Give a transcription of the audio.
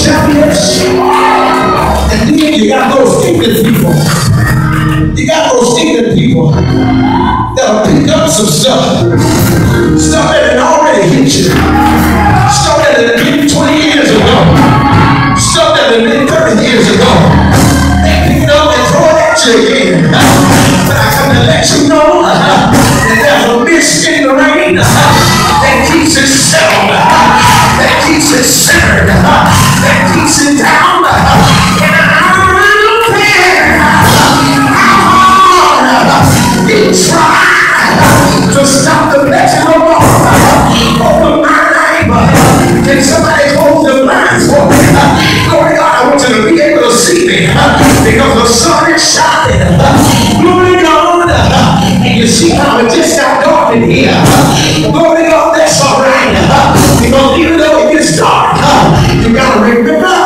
Yes. And then you got those ignorant people. You got those ignorant people that'll pick up some stuff. Stuff that had already hit you. Stuff that had been 20 years ago. Stuff that had been 30 years ago. They pick it up and throw it at you again. But I come to let you know that there's a mist in the rain that keeps it settled, that keeps it centered, to stop the blessing of God over my life. Can somebody close the blinds for me? Glory God, I want you to be able to see me because the sun is shining. Glory to God. And you see how it just got dark in here. Glory God, that's all right. Because even though it gets dark, you gotta remember